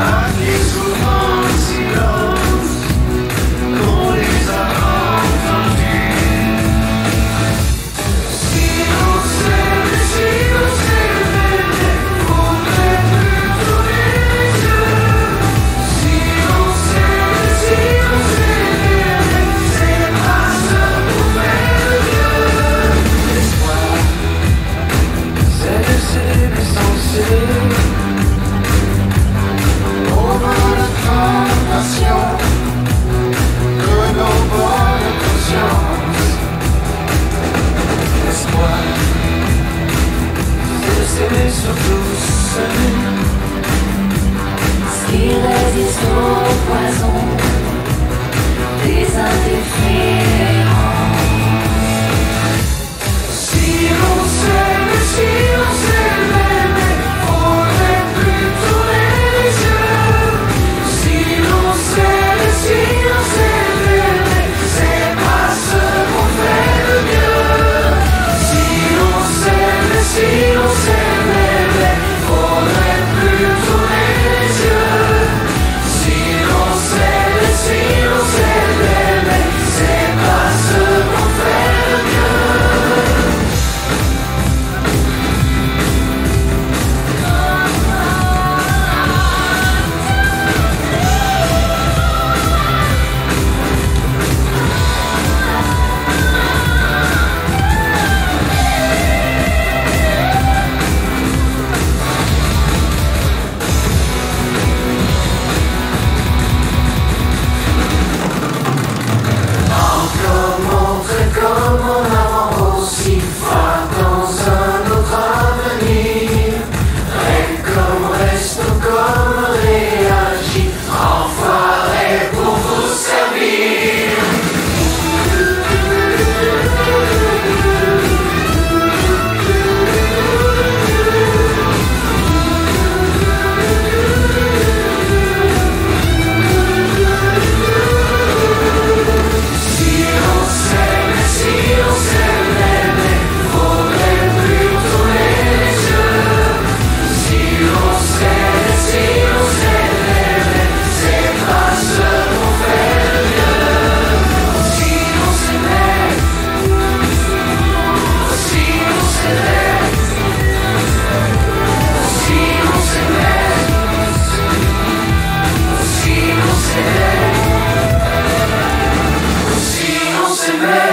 Aqui escutamos. fire. to me.